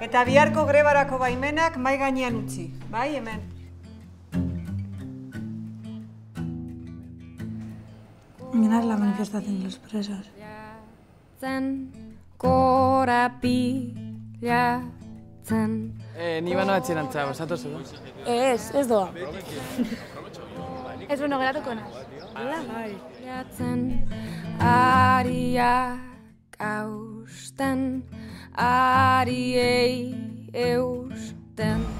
Eta biharko grebarako baimenak mai gainean utzi. Bai, hemen. Es la manifestación de los presos. zen korapilatzen Eh, ni bano atxerantza, basatu zu. Ez, ez doa. Ez bueno, geratuko naz. jatzen ariak hausten Ariei, eu tento.